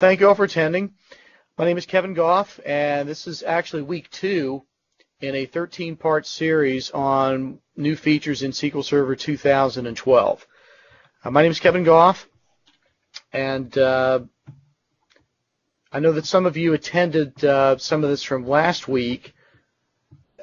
Thank you all for attending. My name is Kevin Goff, and this is actually week two in a 13-part series on new features in SQL Server 2012. Uh, my name is Kevin Goff, and uh, I know that some of you attended uh, some of this from last week.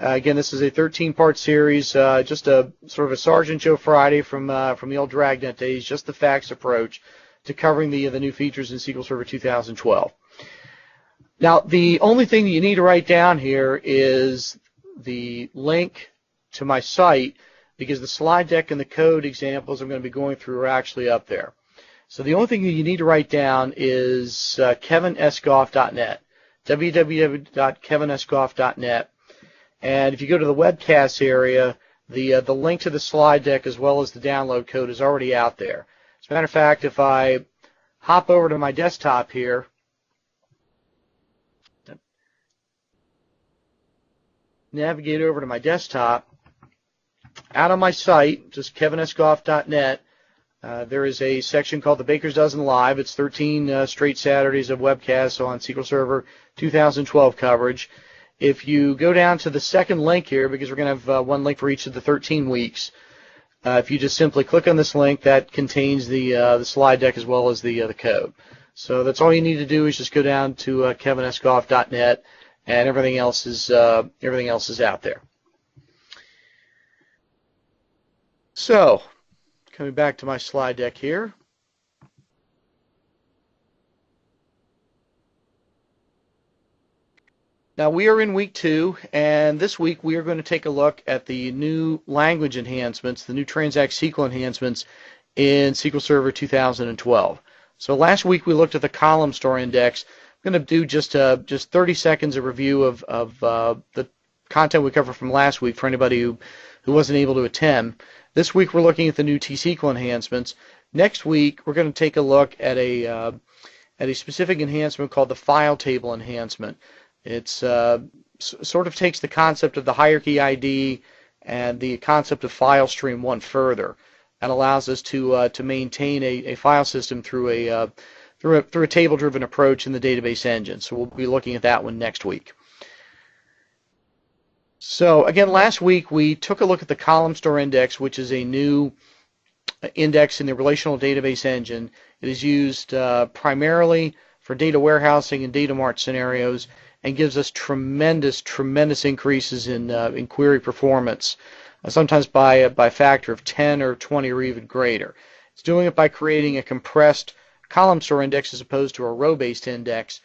Uh, again, this is a 13-part series, uh, just a sort of a Sergeant Joe Friday from uh, from the old Dragnet days, just the facts approach to covering the the new features in SQL Server 2012. Now, the only thing that you need to write down here is the link to my site because the slide deck and the code examples I'm going to be going through are actually up there. So the only thing that you need to write down is uh, kevinsgoff.net, www.kevinsgoff.net. And if you go to the webcast area, the uh, the link to the slide deck as well as the download code is already out there. As a matter of fact, if I hop over to my desktop here, navigate over to my desktop, out on my site, just kevinsgoff.net, uh, there is a section called the Baker's Dozen Live. It's 13 uh, straight Saturdays of webcasts on SQL Server 2012 coverage. If you go down to the second link here, because we're going to have uh, one link for each of the 13 weeks, uh, if you just simply click on this link, that contains the uh, the slide deck as well as the uh, the code. So that's all you need to do is just go down to uh, and everything else is everything else is out there. So, coming back to my slide deck here. Now we are in week two, and this week we are going to take a look at the new language enhancements, the new Transact SQL enhancements in SQL Server 2012. So last week we looked at the column store index. I'm going to do just uh, just 30 seconds of review of, of uh, the content we covered from last week for anybody who, who wasn't able to attend. This week we're looking at the new T-SQL enhancements. Next week we're going to take a look at a uh, at a specific enhancement called the file table enhancement. It's uh, sort of takes the concept of the hierarchy ID and the concept of file stream one further, and allows us to uh, to maintain a, a file system through a uh, through a, through a table-driven approach in the database engine. So we'll be looking at that one next week. So again, last week we took a look at the column store index, which is a new index in the relational database engine. It is used uh, primarily for data warehousing and data mart scenarios and gives us tremendous, tremendous increases in, uh, in query performance, uh, sometimes by, uh, by a factor of 10 or 20 or even greater. It's doing it by creating a compressed column store index as opposed to a row-based index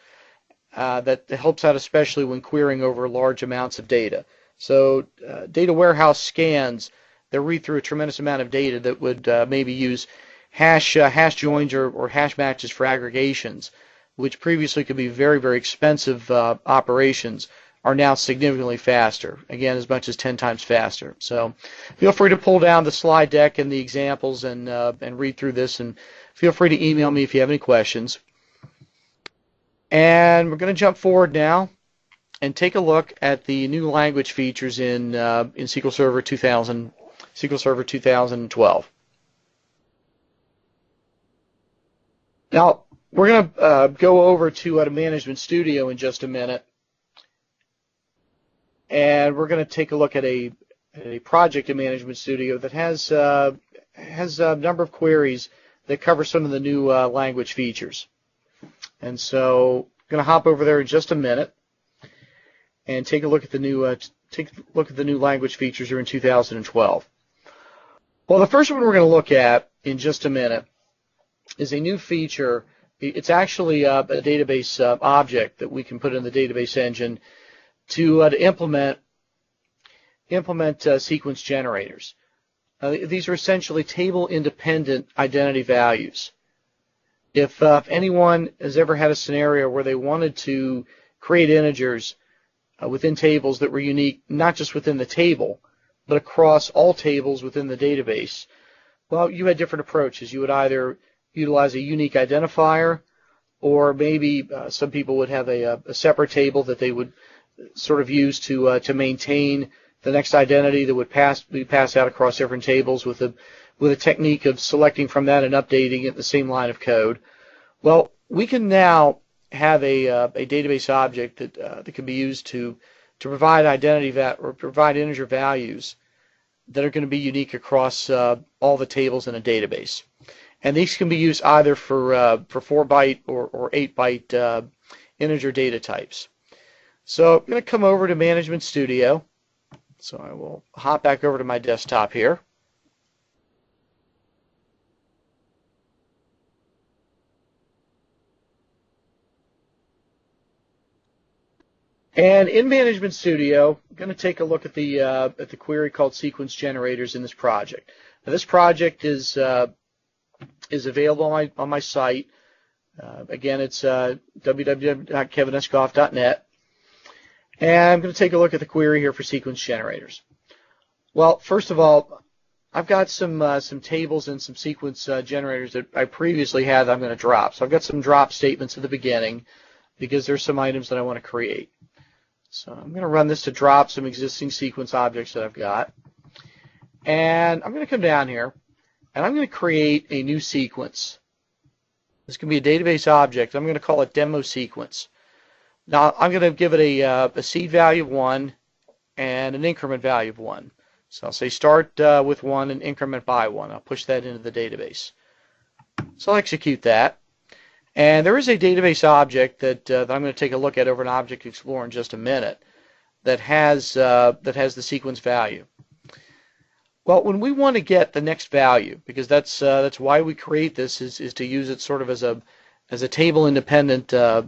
uh, that helps out especially when querying over large amounts of data. So uh, data warehouse scans, they read through a tremendous amount of data that would uh, maybe use hash, hash joins or, or hash matches for aggregations which previously could be very, very expensive uh, operations, are now significantly faster. Again, as much as 10 times faster. So feel free to pull down the slide deck and the examples and, uh, and read through this. And feel free to email me if you have any questions. And we're going to jump forward now and take a look at the new language features in, uh, in SQL Server 2000, SQL Server 2012. Now, we're going to uh, go over to a Management Studio in just a minute, and we're going to take a look at a, a project in Management Studio that has uh, has a number of queries that cover some of the new uh, language features. And so, I'm going to hop over there in just a minute and take a look at the new uh, take a look at the new language features here in 2012. Well, the first one we're going to look at in just a minute is a new feature it's actually a, a database uh, object that we can put in the database engine to, uh, to implement implement uh, sequence generators. Uh, these are essentially table-independent identity values. If, uh, if, anyone has ever had a scenario where they wanted to create integers uh, within tables that were unique, not just within the table, but across all tables within the database, well, you had different approaches. You would either utilize a unique identifier, or maybe uh, some people would have a, a, separate table that they would sort of use to uh, to maintain the next identity that would pass be passed out across different tables with a with a technique of selecting from that and updating it the same line of code. Well, we can now have a, uh, a database object that, uh, that can be used to, to provide identity va- or provide integer values that are going to be unique across uh, all the tables in a database. And these can be used either for, uh, for 4 byte or, or 8 byte uh, integer data types. So I'm going to come over to Management Studio. So I will hop back over to my desktop here. And in Management Studio, I'm going to take a look at the uh, at the query called sequence generators in this project. Now, this project is uh, is available on my on my site. Uh, again, it's uh. And I'm going to take a look at the query here for sequence generators. Well, first of all, I've got some uh, some tables and some sequence uh, generators that I previously had that I'm going to drop. So I've got some drop statements at the beginning because there's some items that I want to create. So I'm going to run this to drop some existing sequence objects that I've got. And I'm going to come down here and I'm going to create a new sequence. This can be a database object. I'm going to call it demo sequence. Now I'm going to give it a, uh, a seed value of 1 and an increment value of 1. So I'll say start uh, with 1 and increment by 1. I'll push that into the database. So I'll execute that. And there is a database object that, uh, that I'm going to take a look at over in Object Explorer in just a minute that has, uh, that has the sequence value. Well, when we want to get the next value, because that's, uh, that's why we create this, is, is to use it sort of as a, as a table independent, uh,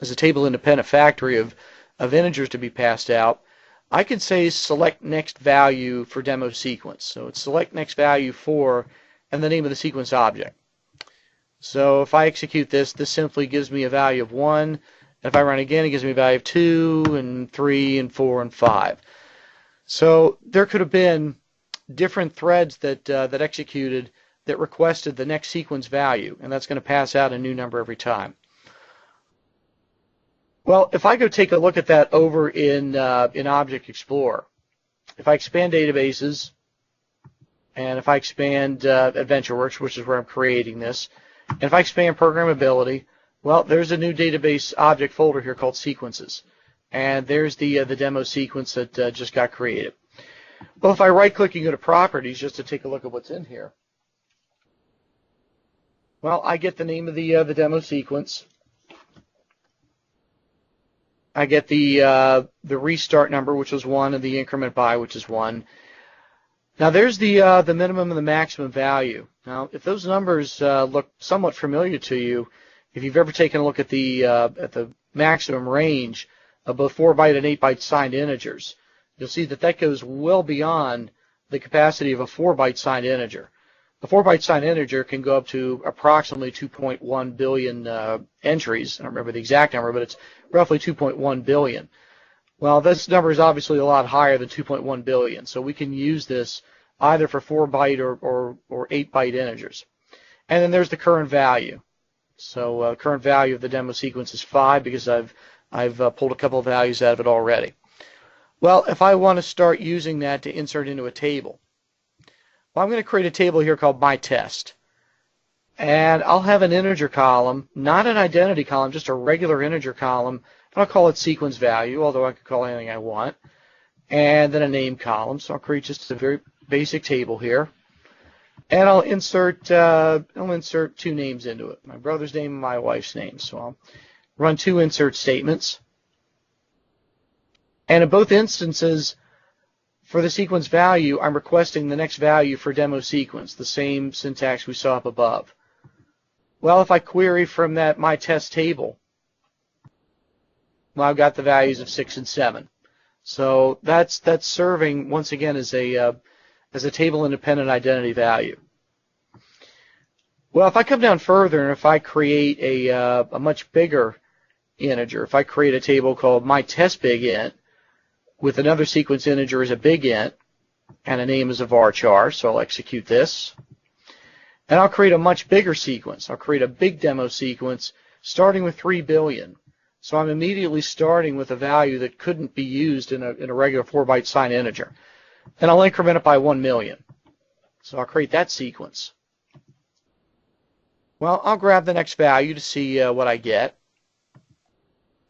as a table independent factory of, of integers to be passed out, I could say select next value for demo sequence. So it's select next value for and the name of the sequence object. So if I execute this, this simply gives me a value of 1. If I run again, it gives me a value of 2 and 3 and 4 and 5. So there could have been different threads that, uh, that executed that requested the next sequence value, and that's going to pass out a new number every time. Well, if I go take a look at that over in, uh, in Object Explorer, if I expand databases, and if I expand uh, AdventureWorks, which is where I'm creating this, and if I expand programmability, well, there's a new database object folder here called sequences. And there's the, uh, the demo sequence that uh, just got created. Well, if I right click and go to properties just to take a look at what's in here, well, I get the name of the, uh, the demo sequence. I get the, uh, the restart number, which was 1, and the increment by, which is 1. Now there's the uh, the minimum and the maximum value. Now, if those numbers uh, look somewhat familiar to you, if you've ever taken a look at the uh, at the maximum range of both 4 byte and 8 byte signed integers, you'll see that that goes well beyond the capacity of a 4 byte signed integer. A 4 byte signed integer can go up to approximately 2.1 billion uh, entries. I don't remember the exact number, but it's roughly 2.1 billion. Well, this number is obviously a lot higher than 2.1 billion, so we can use this either for 4 byte or, or, or 8 byte integers. And then there's the current value. So uh, current value of the demo sequence is 5 because I've, I've uh, pulled a couple of values out of it already. Well, if I want to start using that to insert into a table, well, I'm going to create a table here called my test. And I'll have an integer column, not an identity column, just a regular integer column I'll call it sequence value, although I could call anything I want. And then a name column. So I'll create just a very basic table here. And I'll insert uh, I'll insert two names into it, my brother's name and my wife's name. So I'll run two insert statements. And in both instances, for the sequence value, I'm requesting the next value for demo sequence, the same syntax we saw up above. Well, if I query from that my test table, well, I've got the values of six and seven. So that's that's serving once again as a uh, as a table independent identity value. Well, if I come down further and if I create a uh, a much bigger integer, if I create a table called my test big int with another sequence integer as a big int and a name as a varchar, so I'll execute this. And I'll create a much bigger sequence. I'll create a big demo sequence starting with 3 billion. So I'm immediately starting with a value that couldn't be used in a, in a regular 4 byte signed integer. And I'll increment it by 1 million. So I'll create that sequence. Well, I'll grab the next value to see uh, what I get.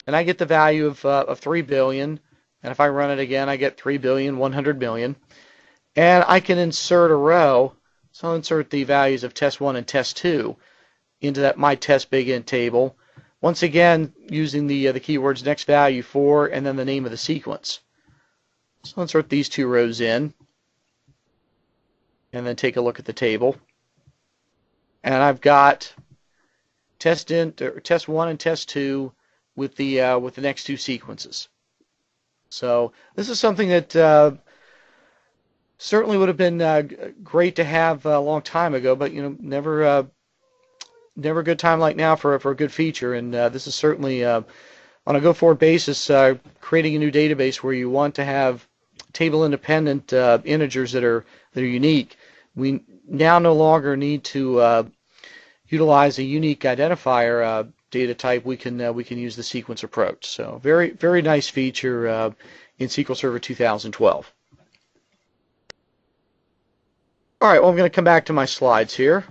And I get the value of, uh, of 3 billion. And if I run it again, I get 3 billion, 100 million. And I can insert a row. So I'll insert the values of test 1 and test 2 into that my test big int table. Once again, using the, uh, the keywords next value for and then the name of the sequence. So I'll insert these two rows in and then take a look at the table. And I've got test or test one and test two with the uh, with the next two sequences. So this is something that uh, certainly would have been uh, great to have a long time ago, but you know never uh, never a good time like now for for a good feature. And uh, this is certainly uh, on a go forward basis creating a new database where you want to have table independent integers that are that are unique we now no longer need to uh, utilize a unique identifier uh, data type. We can uh, we can use the sequence approach. So very very nice feature uh, in SQL Server 2012. All right, well I'm going to come back to my slides here.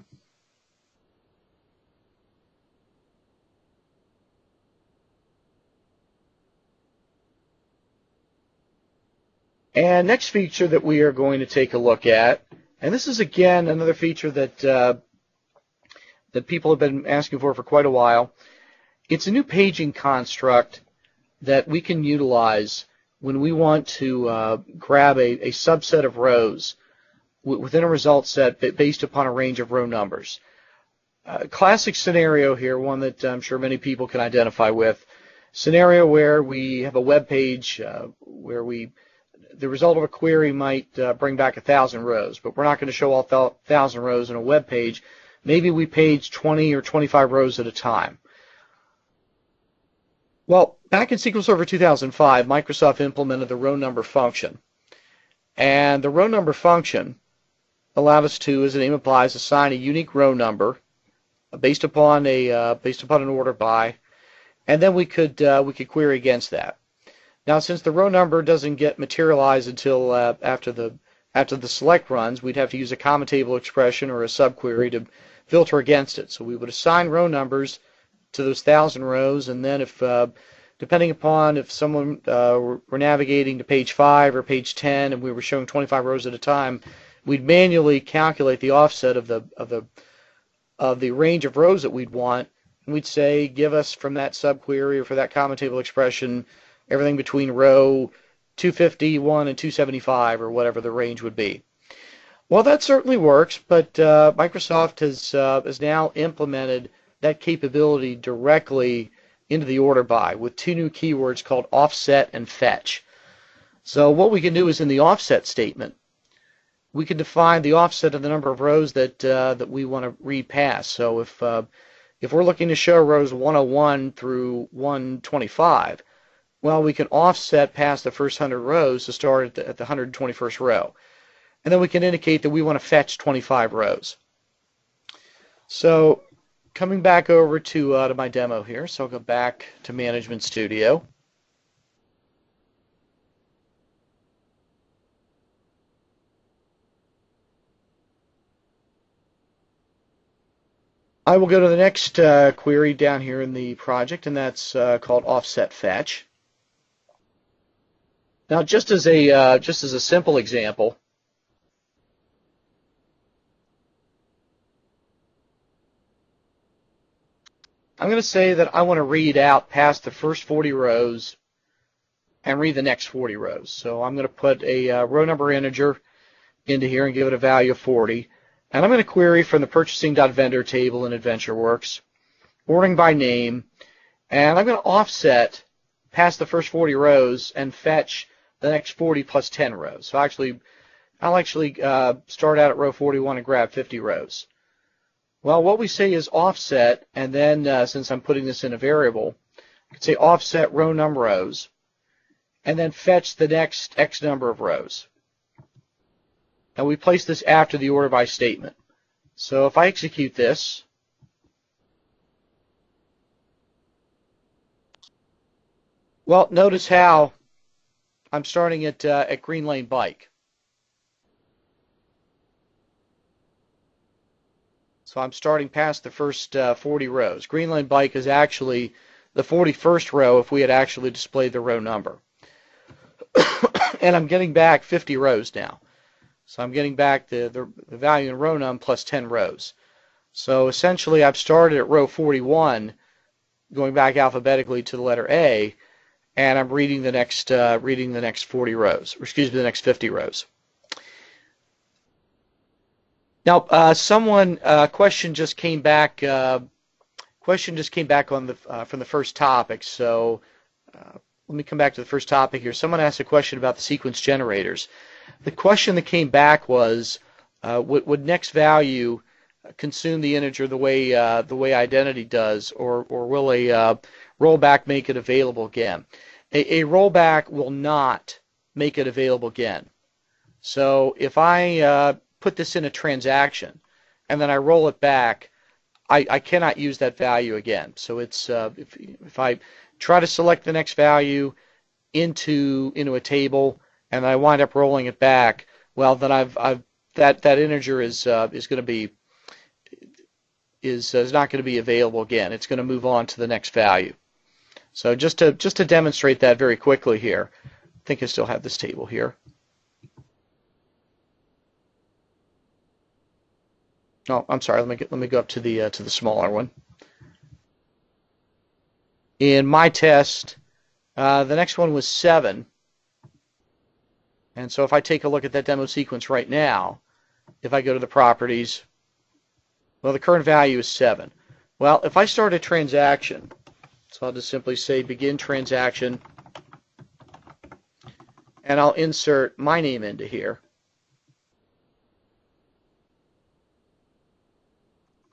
And next feature that we are going to take a look at and this is again another feature that uh, that people have been asking for for quite a while. It's a new paging construct that we can utilize when we want to uh, grab a, a, subset of rows within a result set based upon a range of row numbers. Uh, classic scenario here, one that I'm sure many people can identify with. Scenario where we have a web page uh, where we the result of a query might uh, bring back a thousand rows, but we're not going to show all thousand rows in a web page. Maybe we page 20 or 25 rows at a time. Well, back in SQL Server 2005, Microsoft implemented the row number function. And the row number function allowed us to, as the name implies, assign a unique row number based upon a uh, based upon an order by, and then we could uh, we could query against that. Now, since the row number doesn't get materialized until uh, after the after the select runs, we'd have to use a common table expression or a subquery to filter against it. So we would assign row numbers to those thousand rows, and then if uh, depending upon if someone uh, were navigating to page 5 or page 10 and we were showing 25 rows at a time, we'd manually calculate the offset of the of the of the range of rows that we'd want, and we'd say give us from that subquery or for that common table expression everything between row 251 and 275 or whatever the range would be. Well, that certainly works, but uh, Microsoft has uh, has now implemented that capability directly into the order by with two new keywords called offset and fetch. So what we can do is in the offset statement, we can define the offset of the number of rows that uh, that we want to read past. So if uh, if we're looking to show rows 101 through 125, well, we can offset past the first 100 rows to start at the, at the 121st row. And then we can indicate that we want to fetch 25 rows. So coming back over to, uh, to my demo here, so I'll go back to Management Studio. I will go to the next uh, query down here in the project, and that's uh, called offset fetch. Now, just as a uh, just as a simple example, I'm going to say that I want to read out past the first 40 rows and read the next 40 rows. So I'm going to put a uh, row number integer into here and give it a value of 40. And I'm going to query from the purchasing.vendor table in AdventureWorks, ordering by name, and I'm going to offset past the first 40 rows and fetch the next 40 plus 10 rows. So actually, I'll actually uh, start out at row 41 and grab 50 rows. Well, what we say is offset, and then uh, since I'm putting this in a variable, I could say offset row number rows, and then fetch the next X number of rows. And we place this after the order by statement. So if I execute this, well, notice how I'm starting at uh, at Green Lake Bike. So I'm starting past the first uh, 40 rows. Green Lake Bike is actually the 41st row if we had actually displayed the row number. and I'm getting back 50 rows now. So I'm getting back the, the, the value in row num plus 10 rows. So essentially I've started at row 41 going back alphabetically to the letter A and I'm reading the next uh, reading the next 40 rows, or excuse me, the next 50 rows. Now, uh, someone uh, question just came back. Uh, question just came back on the uh, from the first topic. So uh, let me come back to the first topic here. Someone asked a question about the sequence generators. The question that came back was, uh, would, would next value consume the integer the way the way identity does, or or will a rollback make it available again? A, a rollback will not make it available again. So if I put this in a transaction and then I roll it back, I, I cannot use that value again. So it's uh, if, if I try to select the next value into into a table and I wind up rolling it back, well then I've, I've that that integer is uh, is going to be is, uh, is not going to be available again. It's going to move on to the next value. So just to just to demonstrate that very quickly here, I think I still have this table here. Oh, I'm sorry. Let me get, let me go up to the uh, to the smaller one. In my test, uh, the next one was seven, and so if I take a look at that demo sequence right now, if I go to the properties, well, the current value is seven. Well, if I start a transaction, so I'll just simply say begin transaction, and I'll insert my name into here.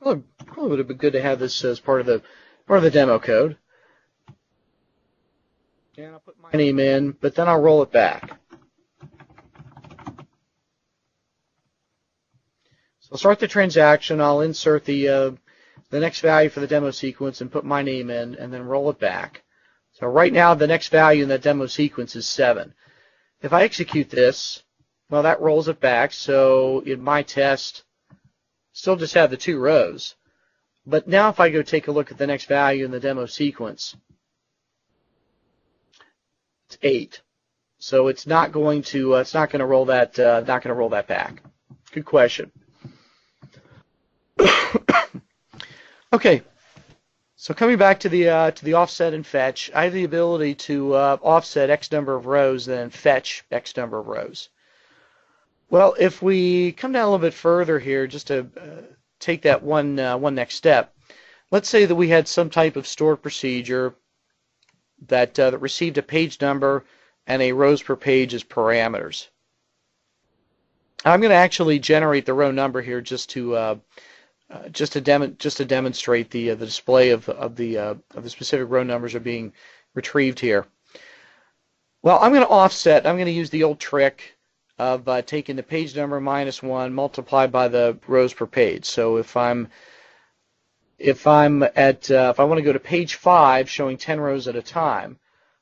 Well, probably would have been good to have this as part of the part of the demo code. And I'll put my name in, but then I'll roll it back. So I'll start the transaction. I'll insert the uh, the next value for the demo sequence and put my name in, and then roll it back. So right now, the next value in that demo sequence is 7. If I execute this, well, that rolls it back. So in my test, still just have the two rows. But now if I go take a look at the next value in the demo sequence, it's 8. So it's not going to uh, it's not going to roll that uh, not going to roll that back. Good question. okay, so coming back to the uh, to the offset and fetch, I have the ability to uh, offset x number of rows, then fetch x number of rows. Well, if we come down a little bit further here, just to uh, take that one uh, one next step, let's say that we had some type of stored procedure that uh, that received a page number and a rows per page as parameters. I'm going to actually generate the row number here just to uh, uh, just to dem- just to demonstrate the uh, the display of of the of the specific row numbers are being retrieved here. Well, I'm going to offset. I'm going to use the old trick of uh, taking the page number minus one multiplied by the rows per page. So if I'm if I'm at uh, if I want to go to page five, showing 10 rows at a time,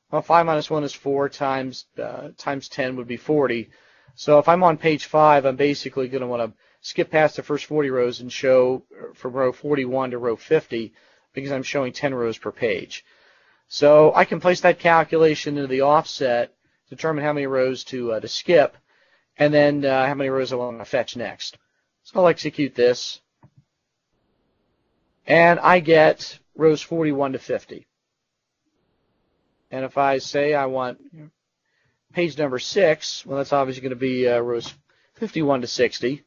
well, five minus one is four times uh, times 10 would be 40. So if I'm on page five, I'm basically going to want to skip past the first 40 rows and show from row 41 to row 50 because I'm showing 10 rows per page. So I can place that calculation into the offset, determine how many rows to uh, to skip, and then uh, how many rows I want to fetch next. So I'll execute this, and I get rows 41 to 50. And if I say I want page number 6, well, that's obviously going to be uh, rows 51 to 60.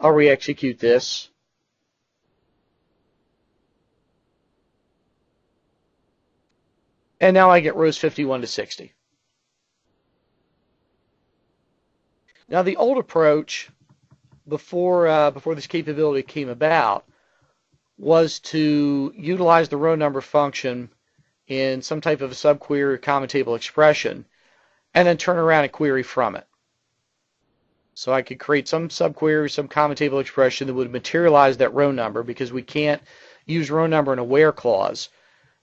I'll re-execute this. And now I get rows 51 to 60. Now, the old approach before uh, before this capability came about was to utilize the row number function in some type of a subquery or common table expression, and then turn around and query from it. So I could create some subquery, some common table expression that would materialize that row number because we can't use row number in a where clause.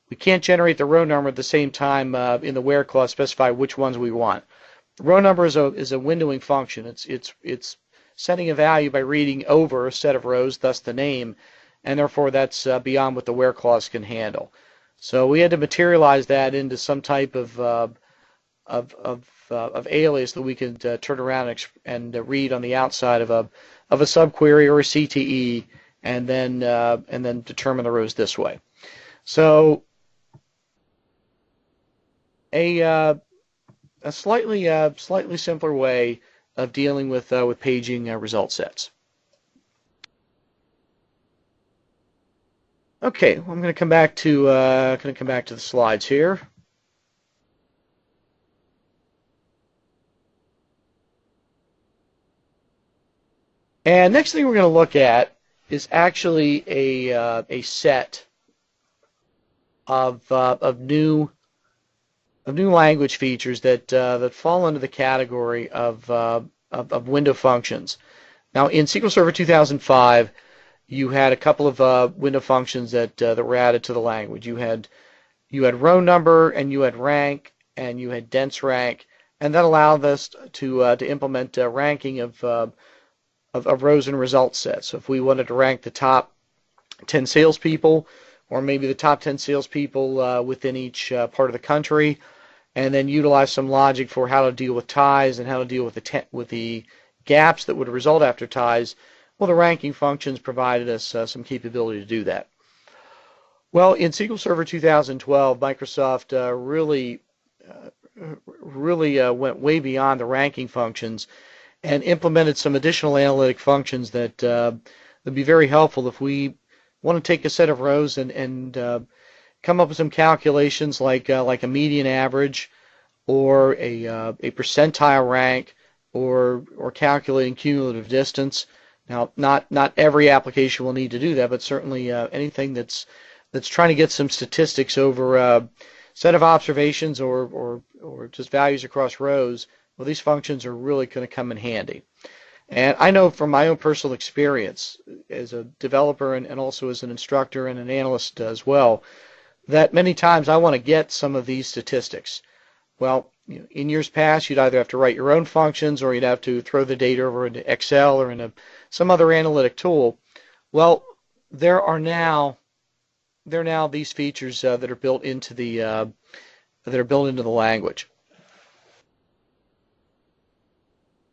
We can't generate the row number at the same time uh, in the where clause specify which ones we want row number is a is a windowing function. It's it's it's setting a value by reading over a set of rows, thus the name, and therefore that's uh, beyond what the where clause can handle. So we had to materialize that into some type of uh, of of, uh, of, alias that we could uh, turn around and, and uh, read on the outside of a of a subquery or a CTE, and then uh, and then determine the rows this way. So a a slightly uh, slightly simpler way of dealing with with paging result sets. Okay, I'm going to come back to uh, going to come back to the slides here. And next thing we're going to look at is actually a uh, a set of uh, of new of new language features that uh, that fall under the category of, uh, of, of window functions. Now, in SQL Server 2005 you had a couple of uh, window functions that uh, that were added to the language. You had you had row number and you had rank and you had dense rank, and that allowed us to uh, to implement ranking of, uh, of, of rows and result sets. So if we wanted to rank the top 10 salespeople, or maybe the top 10 salespeople within each part of the country, and then utilize some logic for how to deal with ties and how to deal with the with the gaps that would result after ties well, the ranking functions provided us uh, some capability to do that. Well, in SQL Server 2012, Microsoft uh, really, uh, really uh, went way beyond the ranking functions and implemented some additional analytic functions that uh, would be very helpful if we want to take a set of rows and, and come up with some calculations like like a median average or a a percentile rank or or calculating cumulative distance now, not not every application will need to do that, but certainly uh, anything that's that's trying to get some statistics over a uh, set of observations or, or, or just values across rows, well, these functions are really going to come in handy. And I know from my own personal experience as a developer and, and also as an instructor and an analyst as well, that many times I want to get some of these statistics. Well, in years past, you'd either have to write your own functions or you'd have to throw the data over into Excel or into some other analytic tool. Well, there are now there are now these features uh, that are built into the uh, that are built into the language.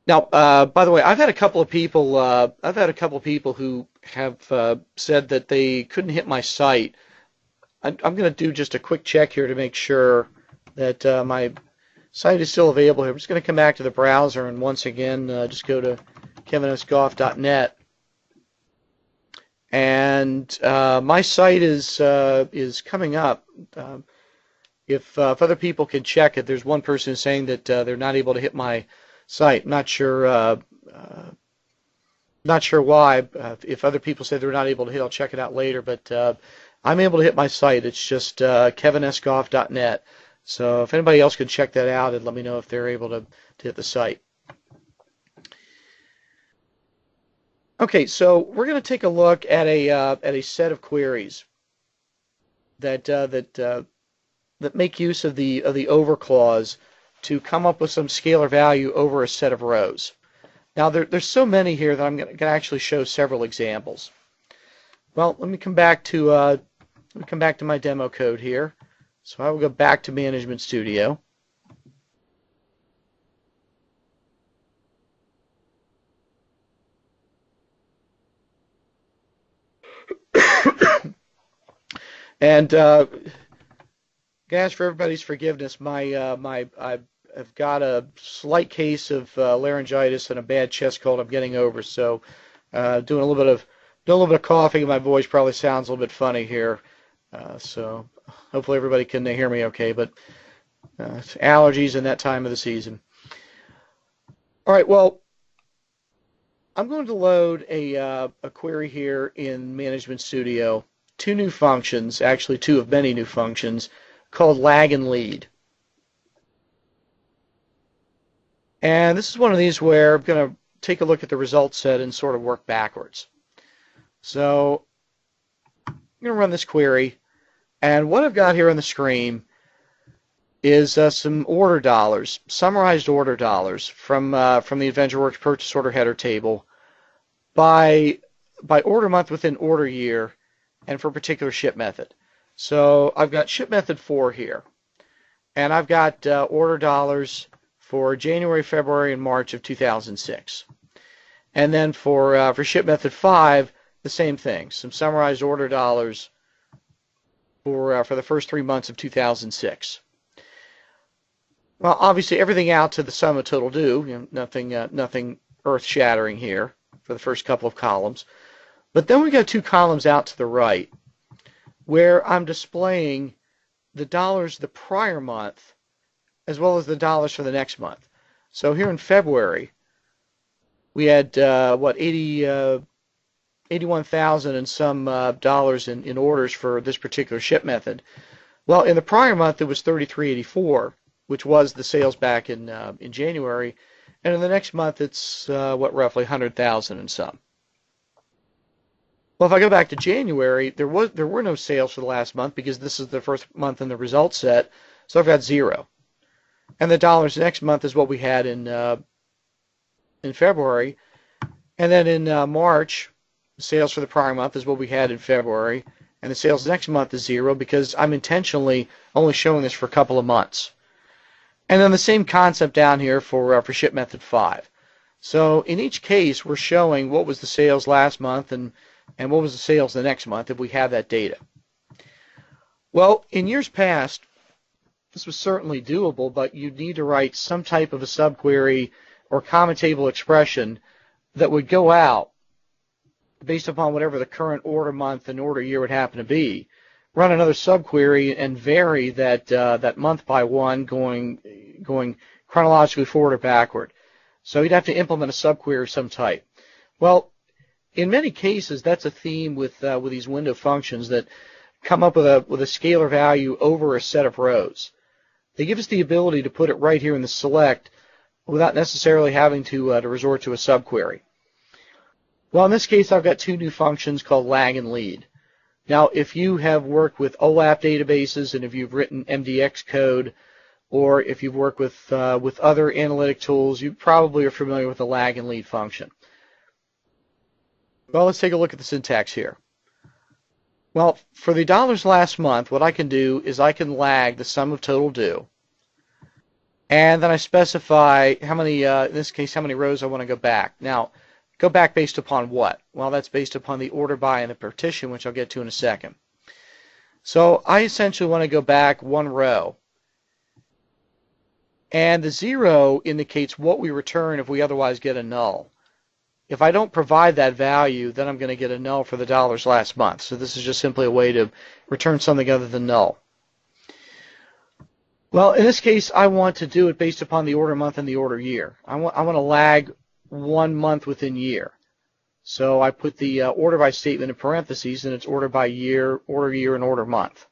Now, uh, by the way, I've had a couple of people uh, I've had a couple of people who have uh, said that they couldn't hit my site. I'm, I'm going to do just a quick check here to make sure that uh, my site is still available here. I'm just going to come back to the browser and once again just go to kevinsgoff.net. And uh, my site is uh, is coming up. Um, if, uh, if other people can check it, there's one person saying that uh, they're not able to hit my site. Not sure. Uh, uh, not sure why. if other people say they're not able to hit, I'll check it out later. But I'm able to hit my site. It's just kevinsgoff.net. So if anybody else can check that out and let me know if they're able to, to hit the site. Okay, so we're going to take a look at a uh, at a set of queries that uh, that uh, that make use of the of the over clause to come up with some scalar value over a set of rows. Now there, there's so many here that I'm going to actually show several examples. Well, let me come back to come back to my demo code here. So I will go back to Management Studio. and uh, ask for everybody's forgiveness. My uh, my I, have got a slight case of uh, laryngitis and a bad chest cold. I'm getting over, so uh, doing a little bit of doing a little bit of coughing, my voice probably sounds a little bit funny here. Uh, so hopefully everybody can hear me okay. But uh, allergies in that time of the season. All right, well, I'm going to load a, uh, a query here in Management Studio. Two new functions, actually two of many new functions, called lag and lead. And this is one of these where I'm going to take a look at the result set and sort of work backwards. So I'm going to run this query. And what I've got here on the screen is uh, some order dollars, summarized order dollars from uh, from the AdventureWorks purchase order header table by by order month within order year and for a particular ship method. So I've got ship method 4 here. And I've got uh, order dollars for January, February, and March of 2006. And then for uh, for ship method 5, the same thing. Some summarized order dollars for uh, for the first 3 months of 2006. Well, obviously everything out to the sum of total due, you know, nothing uh, nothing earth-shattering here for the first couple of columns. But then we got two columns out to the right where I'm displaying the dollars the prior month as well as the dollars for the next month. So here in February, we had uh, what 80, uh, 81,000 and some uh, dollars in, in orders for this particular ship method. Well, in the prior month it was 3384, which was the sales back in uh, in January, and in the next month it's uh, what roughly 100,000 and some. Well, if I go back to January, there was there were no sales for the last month because this is the first month in the result set, so I've got zero. And the dollars next month is what we had in uh, in February, and then in uh, March, sales for the prior month is what we had in February, and the sales next month is zero because I'm intentionally only showing this for a couple of months. And then the same concept down here for uh, for ship method five. So in each case, we're showing what was the sales last month and and what was the sales the next month if we have that data. Well, in years past, this was certainly doable, but you'd need to write some type of a subquery or common table expression that would go out based upon whatever the current order month and order year would happen to be. Run another subquery and vary that uh, that month by one, going going chronologically forward or backward. So you'd have to implement a subquery of some type. Well, in many cases, that's a theme with uh, with these window functions that come up with a with a scalar value over a set of rows. They give us the ability to put it right here in the select without necessarily having to uh, to resort to a subquery. Well, in this case, I've got two new functions called lag and lead. Now, if you have worked with OLAP databases and if you've written MDX code, or if you've worked with uh, with other analytic tools, you probably are familiar with the lag and lead function. Well, let's take a look at the syntax here. Well, for the dollars last month, what I can do is I can lag the sum of total due. And then I specify how many, uh, in this case, how many rows I want to go back. Now, go back based upon what? Well, that's based upon the order by and the partition, which I'll get to in a second. So I essentially want to go back one row. And the zero indicates what we return if we otherwise get a null. If I don't provide that value, then I'm going to get a null for the dollars last month. So this is just simply a way to return something other than null. Well, in this case, I want to do it based upon the order month and the order year. I want, I want to lag one month within year. So I put the uh, order by statement in parentheses, and it's order by year, order year, and order month.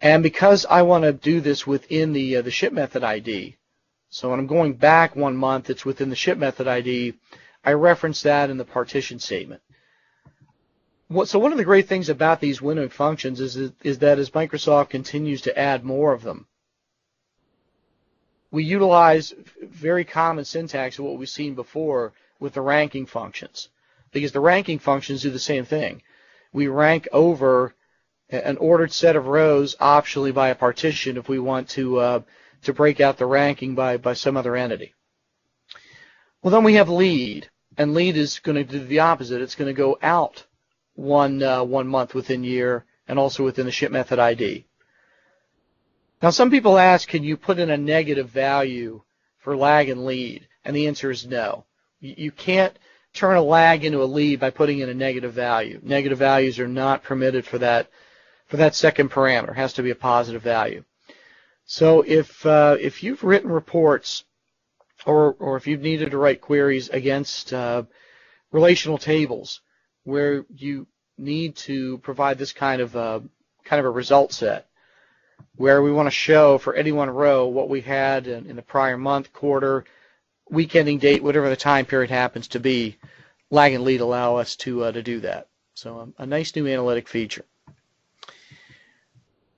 And because I want to do this within the uh, the ship method ID, so when I'm going back one month, it's within the ship method ID. I reference that in the partition statement. What, so one of the great things about these windowing functions is, is that as Microsoft continues to add more of them, we utilize very common syntax of what we've seen before with the ranking functions. Because the ranking functions do the same thing. We rank over an ordered set of rows optionally by a partition if we want to uh, to break out the ranking by, by some other entity. Well, then we have lead, and lead is going to do the opposite. It's going to go out one uh, one month within year and also within the ship method ID. Now, some people ask, can you put in a negative value for lag and lead? And the answer is no. You can't turn a lag into a lead by putting in a negative value. Negative values are not permitted for that for that second parameter. It has to be a positive value. So if uh, if you've written reports or or if you've needed to write queries against uh, relational tables where you need to provide this kind of a, kind of a result set where we want to show for any one row what we had in, in the prior month, quarter, week ending date, whatever the time period happens to be, lag and lead allow us to uh, to do that. So um, a nice new analytic feature.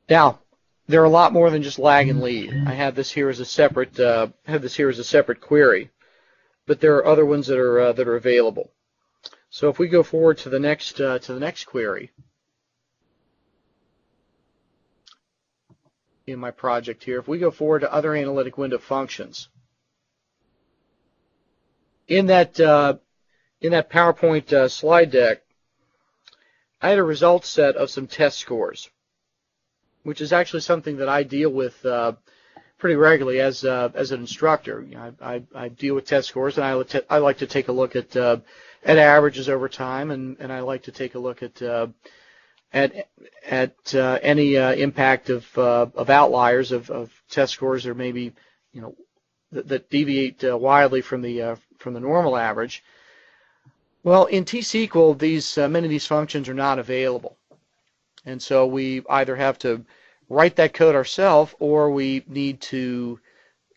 Now, there are a lot more than just lag and lead. I have this here as a separate uh, have this here as a separate query, but there are other ones that are uh, that are available. So if we go forward to the next uh, to the next query in my project here, if we go forward to other analytic window functions, in that uh, in that PowerPoint uh, slide deck, I had a result set of some test scores, which is actually something that I deal with uh, pretty regularly as uh, as an instructor. You know, I, I, I, deal with test scores, and I, I like to take a look at uh, at averages over time, and, and I like to take a look at uh, at at uh, any uh, impact of uh, of outliers of, of test scores or maybe you know that, that deviate uh, wildly from the uh, from the normal average. Well, in T-SQL, these many of these functions are not available, and so we either have to write that code ourselves or we need to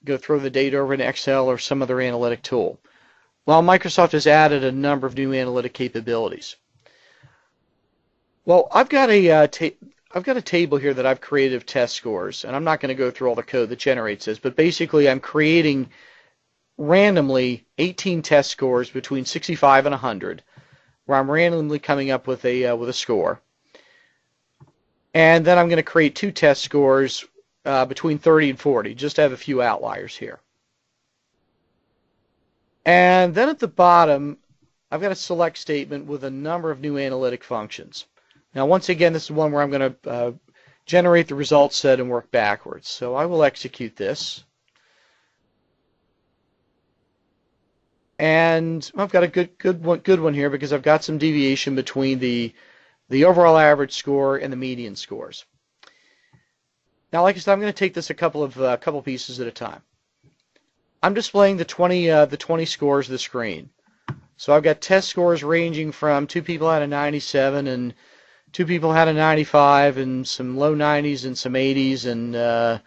go throw the data over in Excel or some other analytic tool. Well, Microsoft has added a number of new analytic capabilities. Well, I've got a uh, I've got a table here that I've created of test scores, and I'm not going to go through all the code that generates this, but basically I'm creating randomly 18 test scores between 65 and 100, where I'm randomly coming up with a uh, with a score, and then I'm going to create two test scores uh, between 30 and 40, just to have a few outliers here. And then at the bottom, I've got a select statement with a number of new analytic functions. Now, once again, this is one where I'm going to uh, generate the result set and work backwards. So I will execute this. And I've got a good, good one, good one here because I've got some deviation between the, the overall average score and the median scores. Now, like I said, I'm going to take this a couple of uh, couple pieces at a time. I'm displaying the 20 uh, the 20 scores of the screen. So I've got test scores ranging from two people out of 97 and two people had a 95 and some low 90s and some 80s and uh,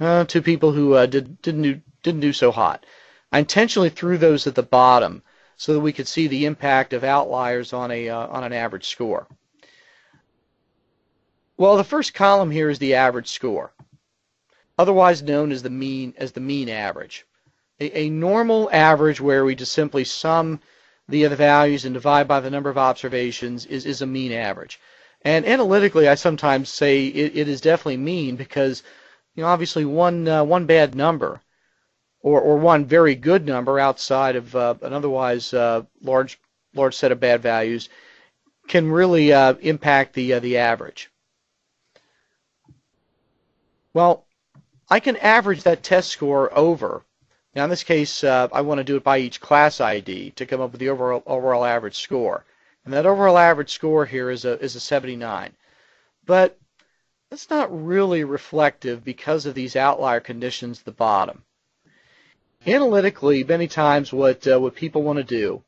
uh, two people who uh, did, didn't do didn't do so hot. I intentionally threw those at the bottom so that we could see the impact of outliers on a uh, on an average score. Well, the first column here is the average score, otherwise known as the mean as the mean average a, a normal average where we just simply sum the other values and divide by the number of observations is, is a mean average. And analytically, I sometimes say it, it is definitely mean because, you know, obviously one uh, one bad number, or or one very good number outside of uh, an otherwise uh, large large set of bad values, can really uh, impact the uh, the average. Well, I can average that test score over now in this case, uh, I want to do it by each class ID to come up with the overall, overall average score. And that overall average score here is a, is a 79. But that's not really reflective because of these outlier conditions at the bottom. Analytically, many times what, uh, what people want to do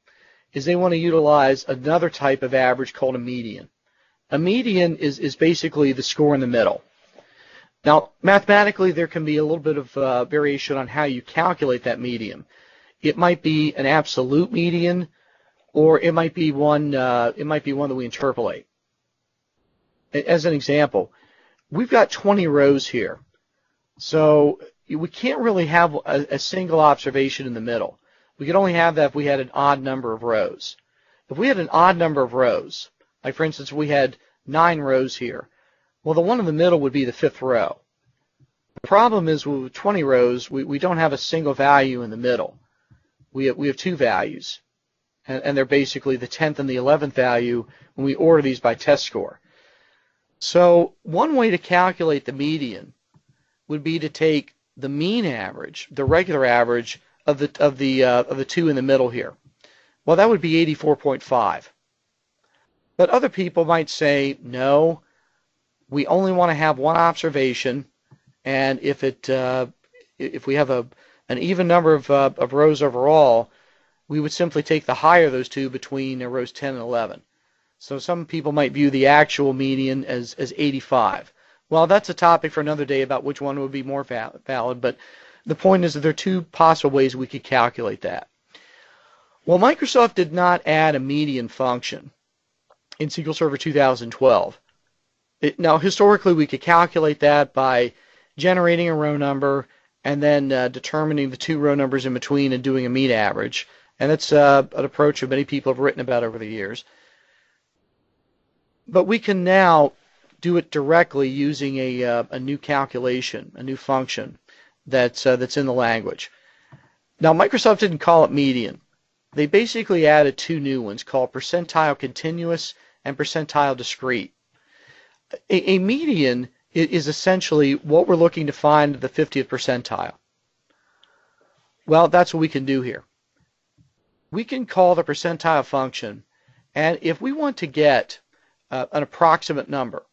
is they want to utilize another type of average called a median. A median is, is basically the score in the middle. Now, mathematically, there can be a little bit of uh, variation on how you calculate that median. It might be an absolute median, or it might be one. Uh, it might be one that we interpolate. As an example, we've got 20 rows here, so we can't really have a, a single observation in the middle. We could only have that if we had an odd number of rows. If we had an odd number of rows, like for instance, we had nine rows here, well, the one in the middle would be the fifth row. The problem is with 20 rows, we, we don't have a single value in the middle. We have, we have two values, and, and they're basically the 10th and the 11th value when we order these by test score. So one way to calculate the median would be to take the mean average, the regular average of the of the uh, of the two in the middle here. Well, that would be 84.5. But other people might say, no, we only want to have one observation, and if it uh, if we have a an even number of, uh, of rows overall, we would simply take the higher of those two between rows 10 and 11. So some people might view the actual median as, as 85. Well, that's a topic for another day about which one would be more valid, but the point is that there are two possible ways we could calculate that. Well, Microsoft did not add a median function in SQL Server 2012. It, now, historically, we could calculate that by generating a row number and then uh, determining the two row numbers in between and doing a mean average. And it's uh, an approach that many people have written about over the years. But we can now do it directly using a, uh, a new calculation, a new function that's, uh, that's in the language. Now, Microsoft didn't call it median. They basically added two new ones called percentile continuous and percentile discrete. A, a median is essentially what we're looking to find the 50th percentile. Well, that's what we can do here. We can call the percentile function, and if we want to get uh, an approximate number,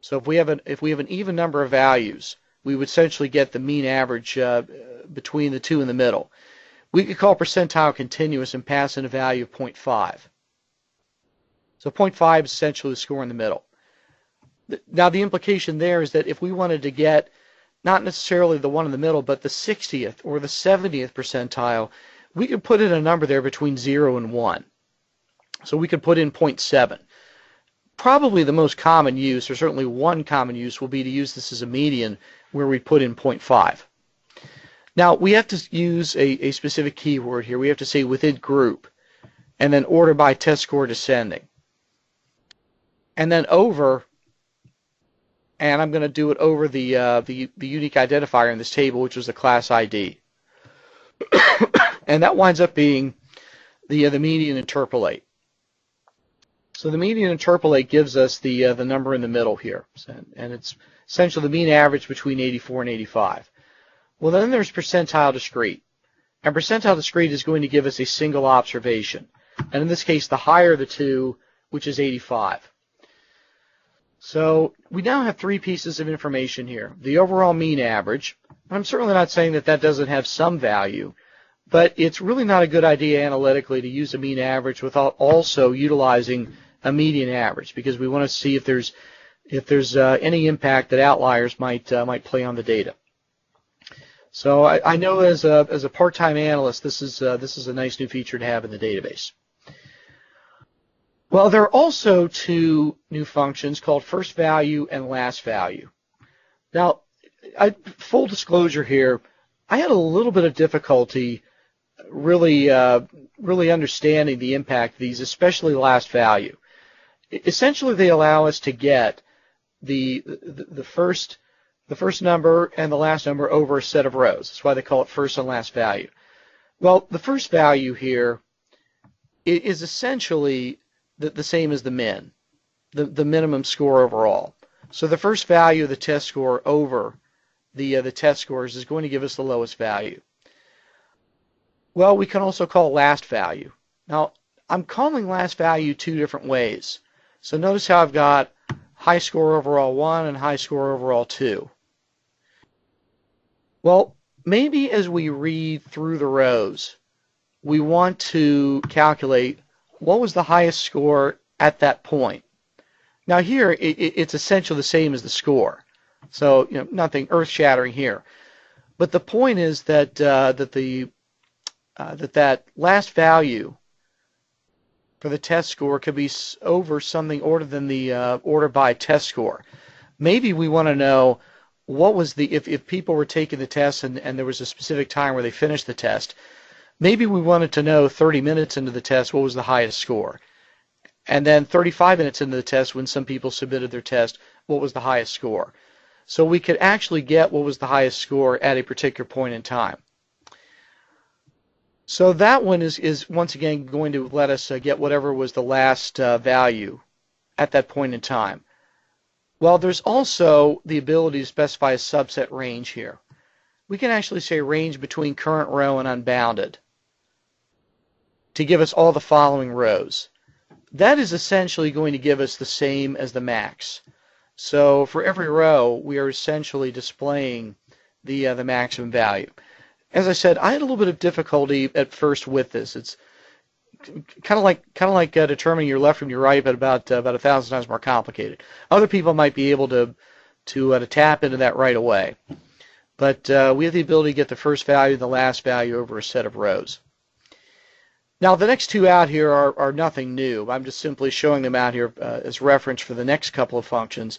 so if we have an if we have an even number of values, we would essentially get the mean average uh, between the two in the middle. We could call percentile continuous and pass in a value of 0.5. So 0.5 is essentially the score in the middle. Now the implication there is that if we wanted to get not necessarily the one in the middle, but the 60th or the 70th percentile, we could put in a number there between 0 and 1. So we could put in 0.7. Probably the most common use, or certainly one common use, will be to use this as a median where we put in 0.5. Now we have to use a, a specific keyword here. We have to say within group and then order by test score descending. And then over, and I'm going to do it over the, uh, the, the unique identifier in this table, which was the class ID. and that winds up being the, uh, the median interpolate. So the median interpolate gives us the, uh, the number in the middle here. And and it's essentially the mean average between 84 and 85. Well, then there's percentile discrete. And percentile discrete is going to give us a single observation. And in this case, the higher the two, which is 85. So we now have three pieces of information here. The overall mean average. I'm certainly not saying that that doesn't have some value, but it's really not a good idea analytically to use a mean average without also utilizing a median average because we want to see if there's if there's uh, any impact that outliers might uh, might play on the data. So I, I know as a as a part-time analyst, this is uh, this is a nice new feature to have in the database. Well, there are also two new functions called first value and last value. Now, I, full disclosure here, I had a little bit of difficulty really uh, really understanding the impact of these, especially last value. Essentially, they allow us to get the, the, first the first number and the last number over a set of rows. That's why they call it first and last value. Well, the first value here is essentially the, the same as the min, the, the minimum score overall. So the first value of the test score over the, uh, the test scores is going to give us the lowest value. Well, we can also call last value. Now, I'm calling last value two different ways. So notice how I've got high score overall 1 and high score overall 2. Well, maybe as we read through the rows, we want to calculate what was the highest score at that point. Now here, it, it's essentially the same as the score. So, you know, nothing earth-shattering here. But the point is that uh, that the uh, that that last value for the test score could be over something order than the uh, order by test score. Maybe we want to know what was the if, if people were taking the test and, and there was a specific time where they finished the test, maybe we wanted to know 30 minutes into the test what was the highest score. And then 35 minutes into the test when some people submitted their test, what was the highest score. So we could actually get what was the highest score at a particular point in time. So that one is, is once again going to let us uh, get whatever was the last uh, value at that point in time. Well, there's also the ability to specify a subset range here. We can actually say range between current row and unbounded to give us all the following rows. That is essentially going to give us the same as the max. So for every row, we are essentially displaying the uh, the maximum value. As I said, I had a little bit of difficulty at first with this. It's kind of like kind of like uh, determining your left from your right, but about uh, about a thousand times more complicated. Other people might be able to to, uh, to tap into that right away, but uh, we have the ability to get the first value and the last value over a set of rows. Now the next two out here are, are nothing new. I'm just simply showing them out here uh, as reference for the next couple of functions.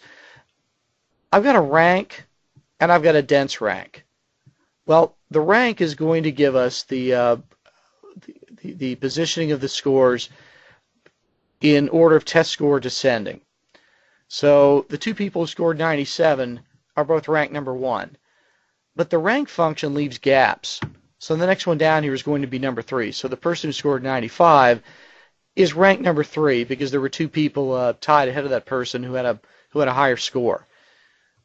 I've got a rank and I've got a dense rank. Well, the rank is going to give us the uh, the, the positioning of the scores in order of test score descending. So the two people who scored 97 are both ranked number one. But the rank function leaves gaps. So the next one down here is going to be number three. So the person who scored 95 is ranked number three because there were two people uh, tied ahead of that person who had a who had a higher score.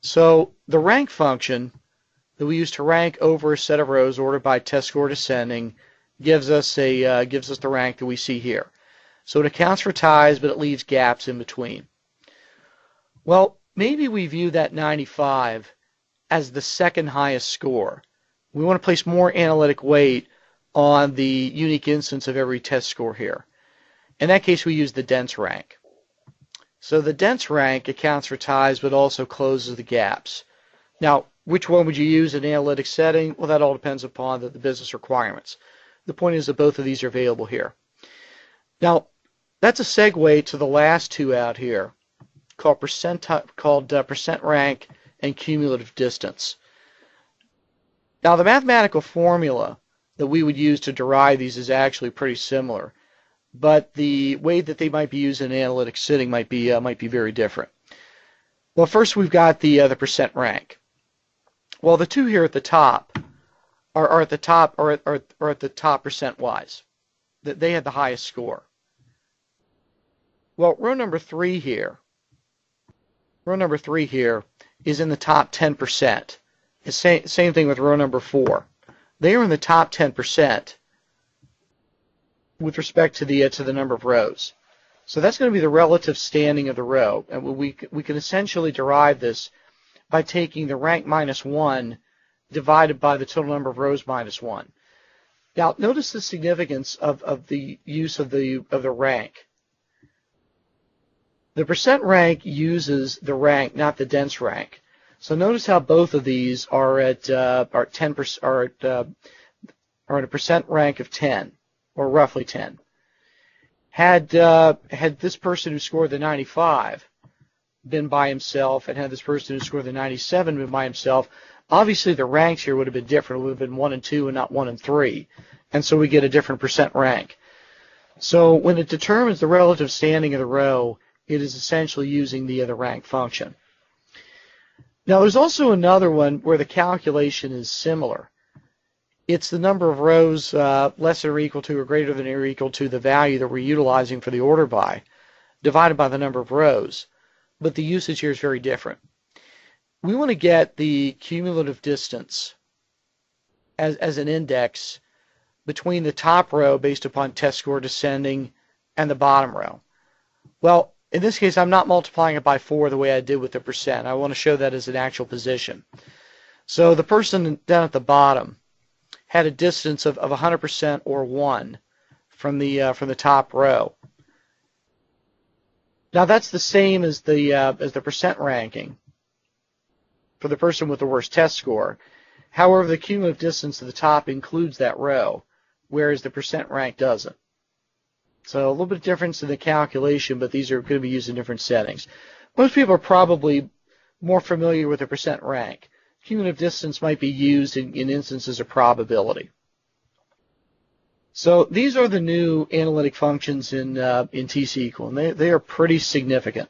So the rank function that we use to rank over a set of rows ordered by test score descending gives us a uh, gives us the rank that we see here. So it accounts for ties, but it leaves gaps in between. Well, maybe we view that 95 as the second highest score. We want to place more analytic weight on the unique instance of every test score here. In that case, we use the dense rank. So the dense rank accounts for ties, but also closes the gaps. Now, which one would you use in an analytic setting? Well, that all depends upon the, the business requirements. The point is that both of these are available here. Now, that's a segue to the last two out here called percent called uh, percent rank and cumulative distance. Now, the mathematical formula that we would use to derive these is actually pretty similar, but the way that they might be used in an analytic setting might be uh, might be very different. Well, first we've got the uh, the percent rank. Well, the two here at the top are, are at the top are, are, are at the top percent wise. That they had the highest score. Well, row number three here, row number three here is in the top 10%. The same, same thing with row number four. They are in the top 10% with respect to the uh, to the number of rows. So that's going to be the relative standing of the row, and we we can essentially derive this by taking the rank minus 1 divided by the total number of rows minus 1. Now, notice the significance of, of the use of the, of the rank. The percent rank uses the rank, not the dense rank. So notice how both of these are at uh, are 10 are at uh, are at a percent rank of 10 or roughly 10. Had uh, had this person who scored the 95 been by himself and had this person who scored the 97 been by himself, obviously the ranks here would have been different. It would have been 1 and 2 and not 1 and 3. And so we get a different percent rank. So when it determines the relative standing of the row, it is essentially using the other rank function. Now there's also another one where the calculation is similar. It's the number of rows uh, less than or equal to or greater than or equal to the value that we're utilizing for the order by divided by the number of rows but the usage here is very different. We want to get the cumulative distance as, as an index between the top row based upon test score descending and the bottom row. Well, in this case, I'm not multiplying it by 4 the way I did with the percent. I want to show that as an actual position. So the person down at the bottom had a distance of, of 100% or 1 from the, uh, from the top row. Now that's the same as the uh, as the percent ranking for the person with the worst test score. However, the cumulative distance to the top includes that row, whereas the percent rank doesn't. So a little bit of difference in the calculation, but these are going to be used in different settings. Most people are probably more familiar with the percent rank. Cumulative distance might be used in, in instances of probability. So these are the new analytic functions in uh, in T-SQL, and they, they are pretty significant.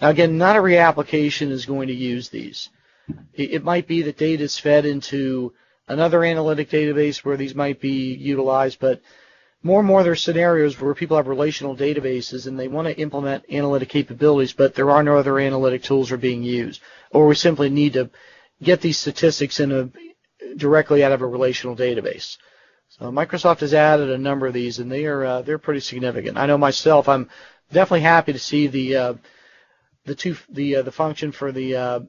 Now again, not every application is going to use these. It, it might be that data is fed into another analytic database where these might be utilized, but more and more there are scenarios where people have relational databases and they want to implement analytic capabilities, but there are no other analytic tools are being used, or we simply need to get these statistics in a directly out of a relational database. So Microsoft has added a number of these, and they are uh, they're pretty significant. I know myself, I'm definitely happy to see the uh, the two the uh, the function for the uh,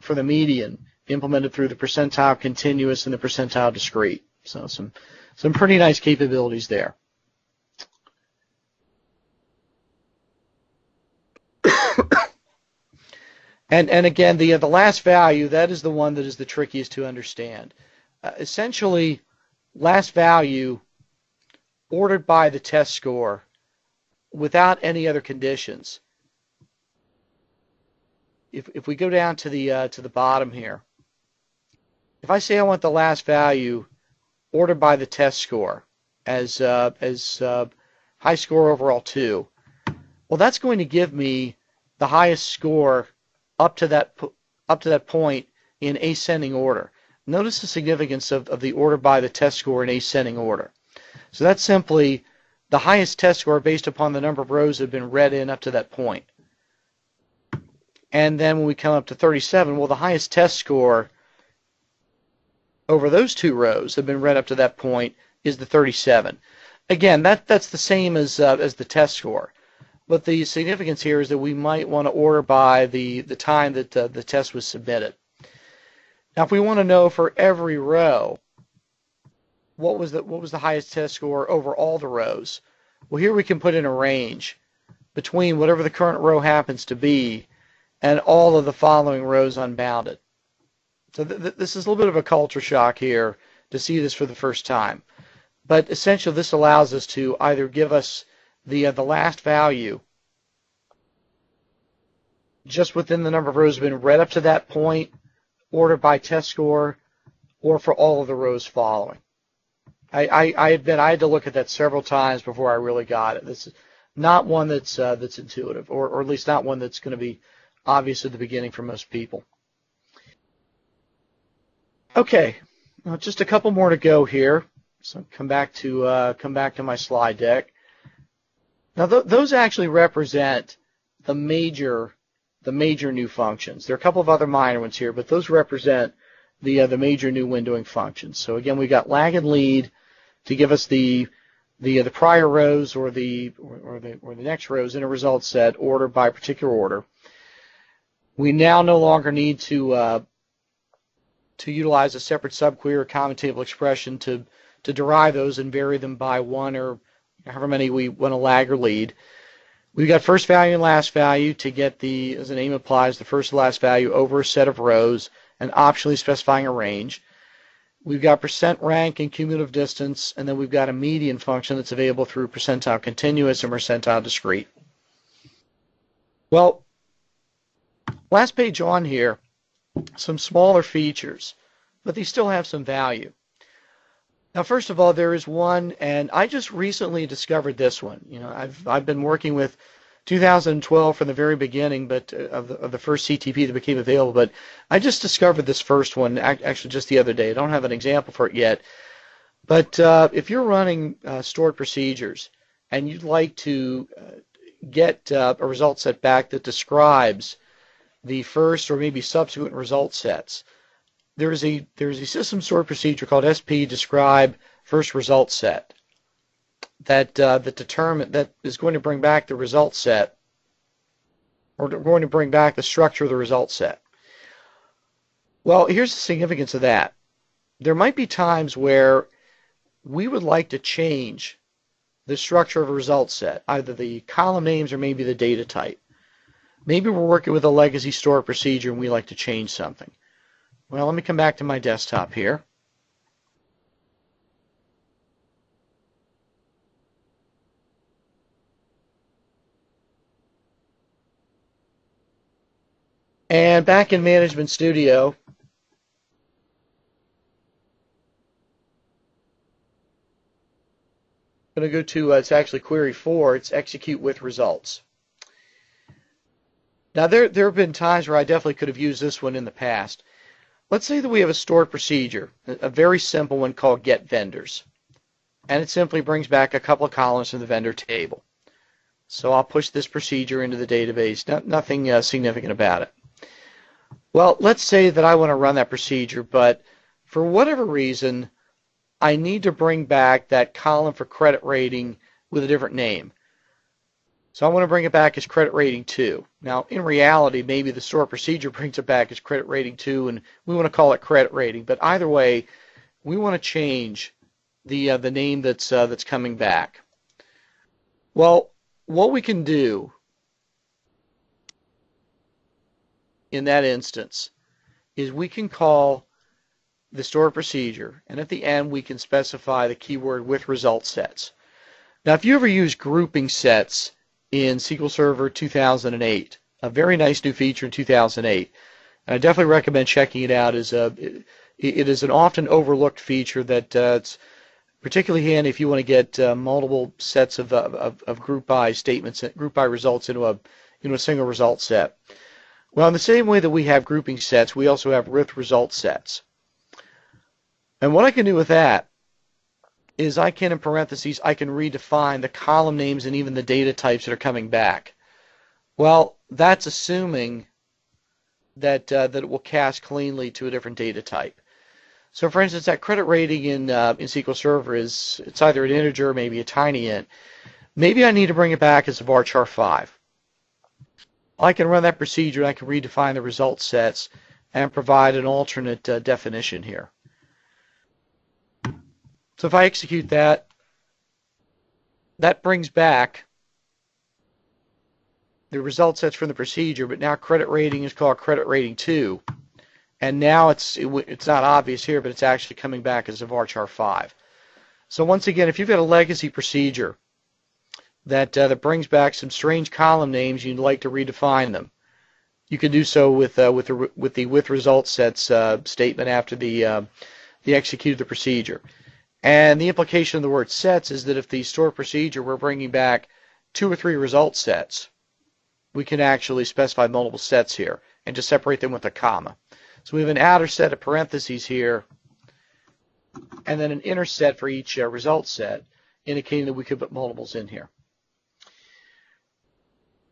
for the median implemented through the percentile continuous and the percentile discrete. So some some pretty nice capabilities there. and and again, the uh, the last value that is the one that is the trickiest to understand. Uh, essentially last value ordered by the test score without any other conditions. If, if we go down to the uh, to the bottom here, if I say I want the last value ordered by the test score, as uh, as uh, high score overall two. Well, that's going to give me the highest score up to that up to that point in ascending order. Notice the significance of, of the order by the test score in ascending order. So that's simply the highest test score based upon the number of rows that have been read in up to that point. And then when we come up to 37, well, the highest test score over those two rows that have been read up to that point is the 37. Again, that, that's the same as, uh, as the test score. But the significance here is that we might want to order by the, the time that uh, the test was submitted. Now, if we want to know for every row, what was the what was the highest test score over all the rows? Well, here we can put in a range between whatever the current row happens to be and all of the following rows unbounded. So th th this is a little bit of a culture shock here to see this for the first time. But essentially, this allows us to either give us the uh, the last value just within the number of rows been read up to that point, ordered by test score, or for all of the rows following. I, I, I admit I had to look at that several times before I really got it. This is not one that's uh, that's intuitive, or, or at least not one that's going to be obvious at the beginning for most people. Okay, well, just a couple more to go here. So come back to uh, come back to my slide deck. Now th those actually represent the major the major new functions. There are a couple of other minor ones here, but those represent the uh, the major new windowing functions. So again, we've got lag and lead to give us the the uh, the prior rows or the or, the or the next rows in a result set ordered by particular order. We now no longer need to uh, to utilize a separate subquery or common table expression to to derive those and vary them by one or however many we want to lag or lead. We've got first value and last value to get the, as the name applies, the first and last value over a set of rows and optionally specifying a range. We've got percent rank and cumulative distance, and then we've got a median function that's available through percentile continuous and percentile discrete. Well, last page on here, some smaller features, but they still have some value. Now, first of all, there is one, and I just recently discovered this one. You know, I've I've been working with 2012 from the very beginning, but uh, of, the, of the first CTP that became available. But I just discovered this first one actually just the other day. I don't have an example for it yet. But uh, if you're running uh, stored procedures and you'd like to uh, get uh, a result set back that describes the first or maybe subsequent result sets, there's a there's a system stored procedure called SP describe first result set that uh, that determine that is going to bring back the result set or going to bring back the structure of the result set. Well, here's the significance of that. There might be times where we would like to change the structure of a result set, either the column names or maybe the data type. Maybe we're working with a legacy store procedure and we like to change something. Well, let me come back to my desktop here. And back in Management Studio, I'm going to go to, uh, it's actually query 4, it's execute with results. Now there, there have been times where I definitely could have used this one in the past. Let's say that we have a stored procedure, a very simple one called get vendors. And it simply brings back a couple of columns from the vendor table. So I'll push this procedure into the database. No, nothing uh, significant about it. Well, let's say that I want to run that procedure, but for whatever reason, I need to bring back that column for credit rating with a different name. So I want to bring it back as credit rating 2. Now, in reality, maybe the store procedure brings it back as credit rating 2, and we want to call it credit rating. But either way, we want to change the uh, the name that's uh, that's coming back. Well, what we can do in that instance is we can call the store procedure, and at the end we can specify the keyword with result sets. Now, if you ever use grouping sets in SQL Server 2008. A very nice new feature in 2008. And I definitely recommend checking it out. As a, it is an often overlooked feature that uh, it's Particularly handy if you want to get uh, multiple sets of, of, of group by statements, group by results into a, into a single result set. Well, in the same way that we have grouping sets, we also have with result sets. And what I can do with that is I can, in parentheses, I can redefine the column names and even the data types that are coming back. Well, that's assuming that uh, that it will cast cleanly to a different data type. So, for instance, that credit rating in uh, in SQL Server is it's either an integer or maybe a tiny int. Maybe I need to bring it back as a varchar 5. I can run that procedure and I can redefine the result sets and provide an alternate uh, definition here. So if I execute that, that brings back the result sets from the procedure, but now credit rating is called credit rating 2. And now it's it, it's not obvious here, but it's actually coming back as a varchar 5. So once again, if you've got a legacy procedure that uh, that brings back some strange column names, you'd like to redefine them. You can do so with uh, with the with the with result sets uh, statement after the uh, the execute the procedure. And the implication of the word sets is that if the store procedure we're bringing back two or three result sets, we can actually specify multiple sets here and just separate them with a comma. So we have an outer set of parentheses here and then an inner set for each uh, result set, indicating that we could put multiples in here.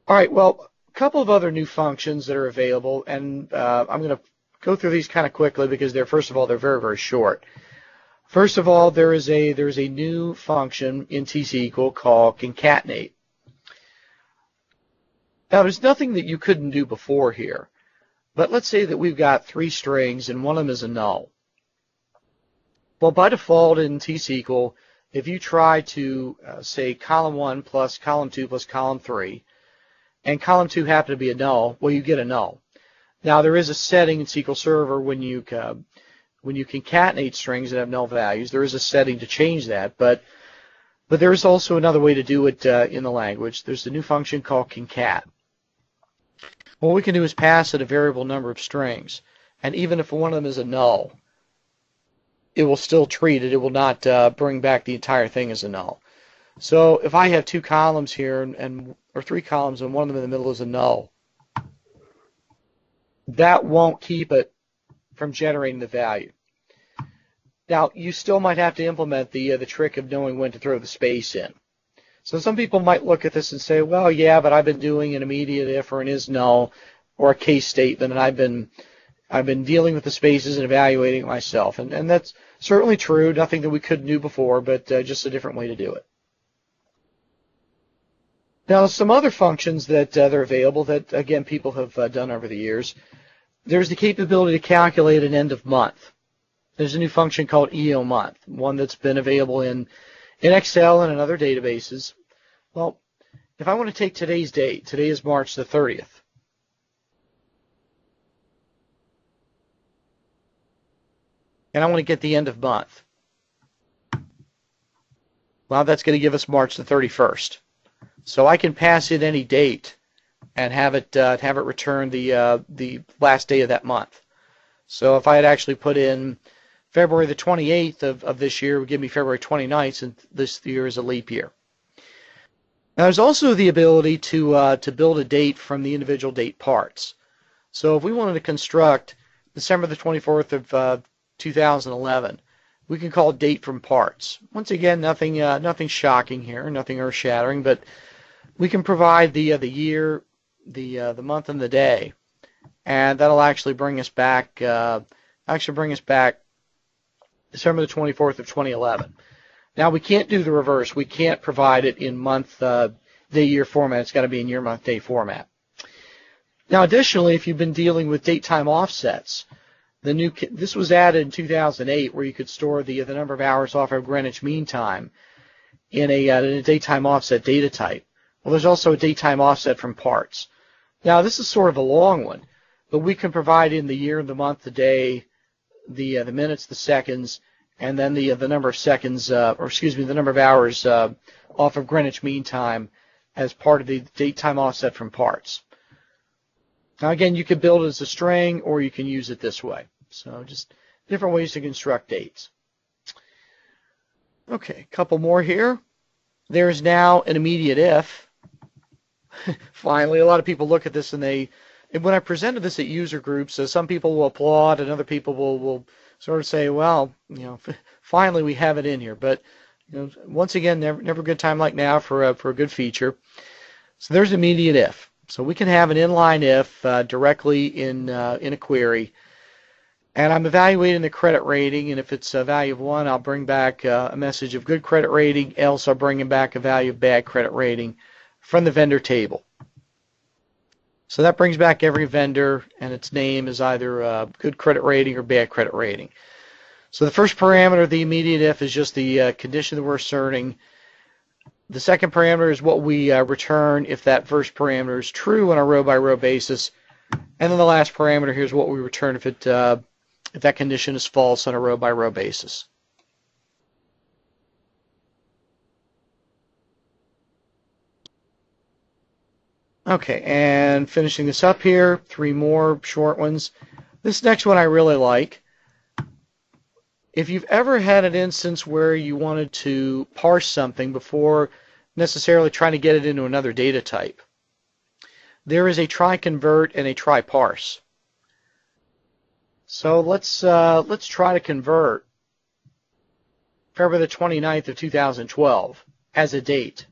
All right, well, a couple of other new functions that are available, and uh, I'm going to go through these kind of quickly because they're, first of all, they're very, very short. First of all, there is a there's a new function in T-SQL called concatenate. Now, there's nothing that you couldn't do before here, but let's say that we've got three strings and one of them is a null. Well, by default in T-SQL, if you try to uh, say column 1 plus column 2 plus column 3, and column 2 happen to be a null, well, you get a null. Now, there is a setting in SQL Server when you uh, when you concatenate strings that have null values, there is a setting to change that, but but there is also another way to do it uh, in the language. There's a new function called concat. What we can do is pass it a variable number of strings, and even if one of them is a null, it will still treat it. It will not uh, bring back the entire thing as a null. So if I have two columns here, and, and or three columns, and one of them in the middle is a null, that won't keep it from generating the value. Now, you still might have to implement the uh, the trick of knowing when to throw the space in. So some people might look at this and say, well, yeah, but I've been doing an immediate if or an is null or a case statement, and I've been I've been dealing with the spaces and evaluating it myself, and and that's certainly true. Nothing that we couldn't do before, but uh, just a different way to do it. Now, some other functions that uh, are available that again people have uh, done over the years there's the capability to calculate an end of month. There's a new function called EO month, one that's been available in, in Excel and in other databases. Well, if I want to take today's date, today is March the 30th. And I want to get the end of month. Well, that's going to give us March the 31st. So I can pass in any date and have it uh, have it return the uh, the last day of that month. So if I had actually put in February the 28th of, of this year, would give me February 29th, and this year is a leap year. Now there's also the ability to uh, to build a date from the individual date parts. So if we wanted to construct December the 24th of uh, 2011, we can call date from parts. Once again, nothing uh, nothing shocking here, nothing earth-shattering, but we can provide the uh, the year, the uh, the month and the day, and that'll actually bring us back uh, actually bring us back December the 24th of 2011. Now we can't do the reverse. We can't provide it in month uh, day year format. It's got to be in year month day format. Now additionally, if you've been dealing with date time offsets, the new this was added in 2008 where you could store the the number of hours off of Greenwich Mean Time in a, uh, in a date time offset data type. Well, there's also a date time offset from parts. Now, this is sort of a long one, but we can provide in the year, the month, the day, the uh, the minutes, the seconds, and then the uh, the number of seconds, uh, or excuse me, the number of hours uh, off of Greenwich Mean Time as part of the date time offset from parts. Now, again, you can build it as a string, or you can use it this way. So, just different ways to construct dates. Okay, a couple more here. There's now an immediate if. Finally, a lot of people look at this and they, and when I presented this at user groups, uh, some people will applaud and other people will, will sort of say, well, you know, finally we have it in here. But you know, once again, never, never a good time like now for a, for a good feature. So there's immediate if. So we can have an inline if uh, directly in uh, in a query, and I'm evaluating the credit rating. And if it's a value of one, I'll bring back uh, a message of good credit rating. Else, I'll bring back a value of bad credit rating from the vendor table. So that brings back every vendor, and its name is either good credit rating or bad credit rating. So the first parameter the immediate if is just the uh, condition that we're asserting. The second parameter is what we uh, return if that first parameter is true on a row-by-row basis. And then the last parameter here is what we return if it uh, if that condition is false on a row-by-row basis. Okay, and finishing this up here, three more short ones. This next one I really like. If you've ever had an instance where you wanted to parse something before necessarily trying to get it into another data type, there is a try convert and a try parse. So let's uh, let's try to convert February the 29th of 2012 as a date.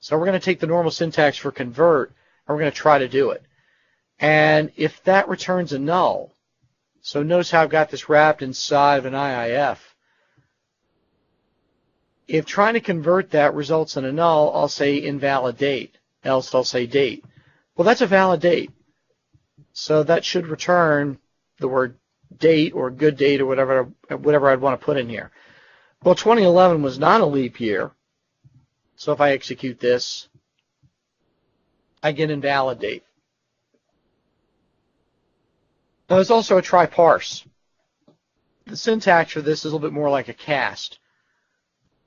So we're going to take the normal syntax for convert and we're going to try to do it. And if that returns a null, so notice how I've got this wrapped inside of an IIF. If trying to convert that results in a null, I'll say invalid date. Else I'll say date. Well, that's a valid date. So that should return the word date or good date or whatever whatever I'd want to put in here. Well, 2011 was not a leap year. So if I execute this, I get invalidate. Now there's also a try parse. The syntax for this is a little bit more like a cast.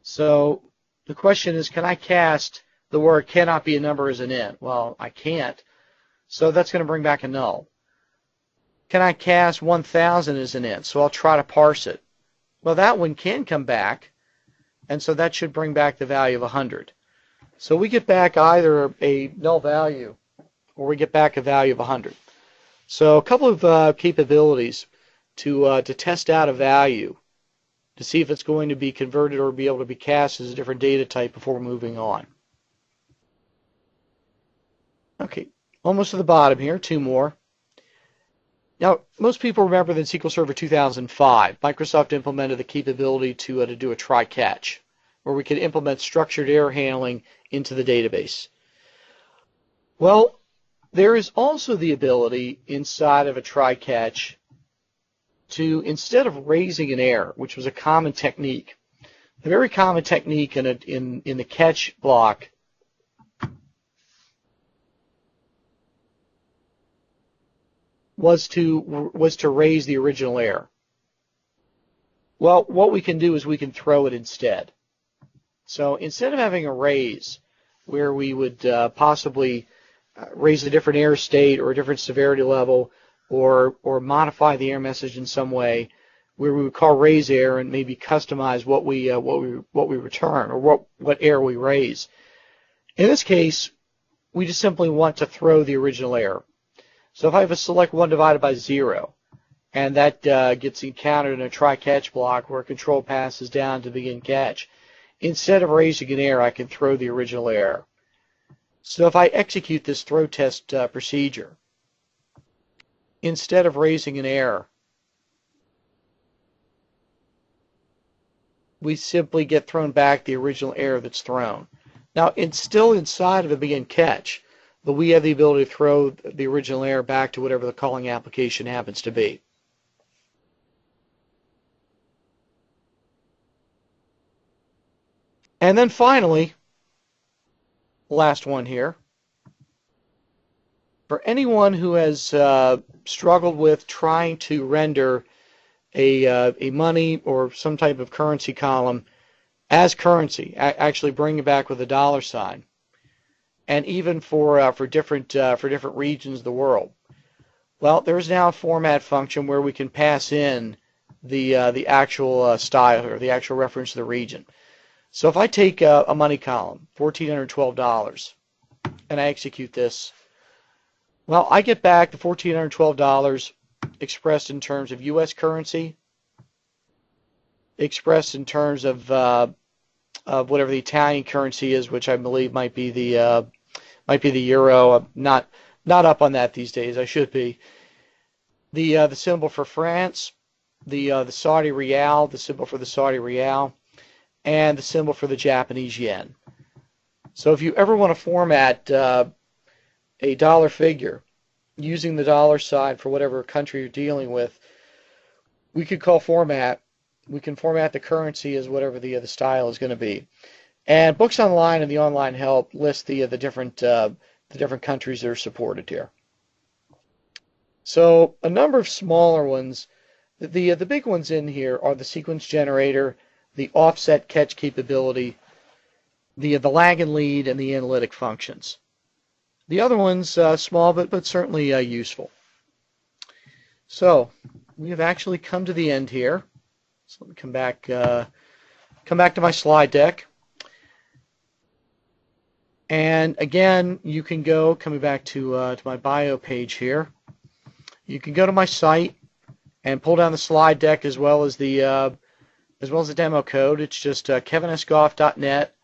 So the question is, can I cast the word cannot be a number as an int? Well, I can't. So that's going to bring back a null. Can I cast 1000 as an int? So I'll try to parse it. Well, that one can come back, and so that should bring back the value of 100. So we get back either a null value or we get back a value of 100. So a couple of uh, capabilities to, uh, to test out a value to see if it's going to be converted or be able to be cast as a different data type before moving on. Okay, almost to the bottom here, two more. Now, most people remember that SQL Server 2005, Microsoft implemented the capability to, uh, to do a try-catch, where we could implement structured error handling into the database. Well, there is also the ability inside of a try-catch to, instead of raising an error, which was a common technique, a very common technique in, a, in, in the catch block was to was to raise the original error. Well, what we can do is we can throw it instead. So instead of having a raise where we would uh, possibly uh, raise a different error state or a different severity level or or modify the error message in some way where we would call raise error and maybe customize what we uh, what we what we return or what what error we raise. In this case, we just simply want to throw the original error. So if I have a select 1 divided by 0, and that uh, gets encountered in a try-catch block where control passes down to begin catch, instead of raising an error, I can throw the original error. So if I execute this throw test uh, procedure, instead of raising an error, we simply get thrown back the original error that's thrown. Now, it's still inside of a begin catch, but we have the ability to throw the original error back to whatever the calling application happens to be. And then finally, last one here. For anyone who has uh, struggled with trying to render a, uh, a money or some type of currency column as currency, actually bring it back with a dollar sign, and even for uh, for different uh, for different regions of the world. Well, there is now a format function where we can pass in the uh, the actual uh, style or the actual reference to the region. So if I take a, money column, $1,412, and I execute this, well, I get back the $1,412 expressed in terms of U.S. currency, expressed in terms of, uh, of whatever the Italian currency is, which I believe might be the uh, might be the euro. I'm not not up on that these days. I should be. The uh, the symbol for France, the uh, the Saudi rial, the symbol for the Saudi rial, and the symbol for the Japanese yen. So if you ever want to format uh, a dollar figure using the dollar sign for whatever country you're dealing with, we could call format. We can format the currency as whatever the uh, the style is going to be. And Books Online and the online help list the uh, the different uh, the different countries that are supported here. So a number of smaller ones. The the big ones in here are the sequence generator, the offset fetch capability, the the lag and lead, and the analytic functions. The other ones uh, small, but but certainly uh, useful. So we have actually come to the end here. So let me come back uh, come back to my slide deck. And again, you can go coming back to uh, to my bio page here. You can go to my site and pull down the slide deck as well as the uh, as well as the demo code. It's just uh, kevinsgoff.net,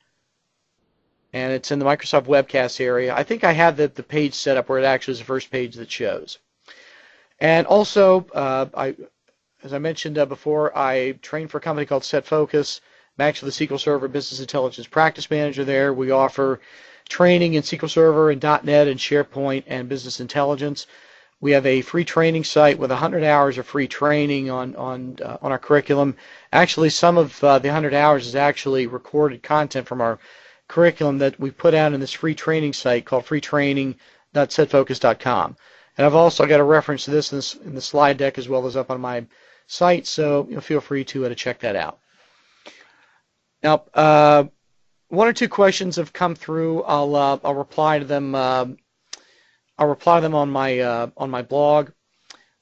and it's in the Microsoft Webcast area. I think I have the, the page set up where it actually is the first page that shows. And also, uh, I, as I mentioned uh, before, I train for a company called SetFocus. I'm actually the SQL Server Business Intelligence Practice Manager there. We offer training in SQL Server and .NET and SharePoint and Business Intelligence. We have a free training site with 100 hours of free training on on uh, on our curriculum. Actually, some of uh, the 100 hours is actually recorded content from our curriculum that we put out in this free training site called freetraining.setfocus.com. And I've also got a reference to this in, this in, the slide deck as well as up on my site, so you know, feel free to, uh, to check that out. Now, uh, one or two questions have come through. I'll uh, I'll reply to them uh, I'll reply to them on my uh, on my blog.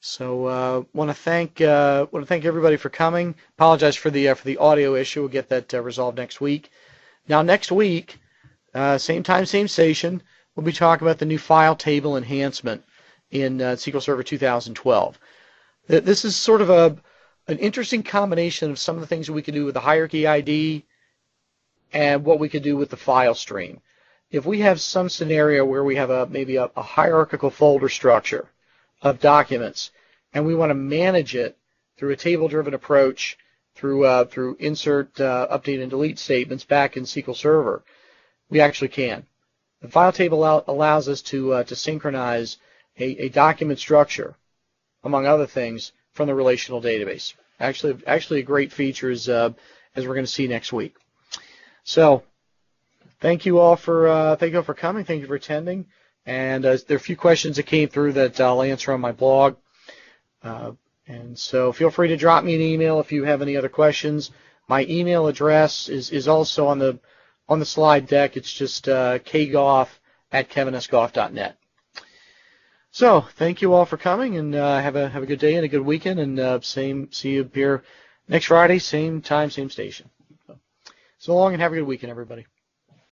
So uh, want to thank uh, want to thank everybody for coming. Apologize for the for the audio issue. We'll get that resolved next week. Now next week, same time, same station. We'll be talking about the new file table enhancement in SQL Server 2012. This is sort of a an interesting combination of some of the things we can do with the hierarchy ID and what we could do with the file stream if we have some scenario where we have a maybe a, a hierarchical folder structure of documents and we want to manage it through a table-driven approach through uh, through insert, uh, update, and delete statements back in SQL Server, we actually can. The file table allows us to uh, to synchronize a, a, document structure, among other things, from the relational database. Actually, actually a great feature as, uh, as we're going to see next week. So thank you all for uh, thank you all for coming. Thank you for attending. And uh, there are a few questions that came through that I'll answer on my blog. Uh, and so feel free to drop me an email if you have any other questions. My email address is, is also on the on the slide deck. It's just uh, kgoff at kevinsgoff.net. So thank you all for coming, and uh, have a have a good day and a good weekend. And uh, same see you here next Friday, same time, same station. So, so long, and have a good weekend, everybody.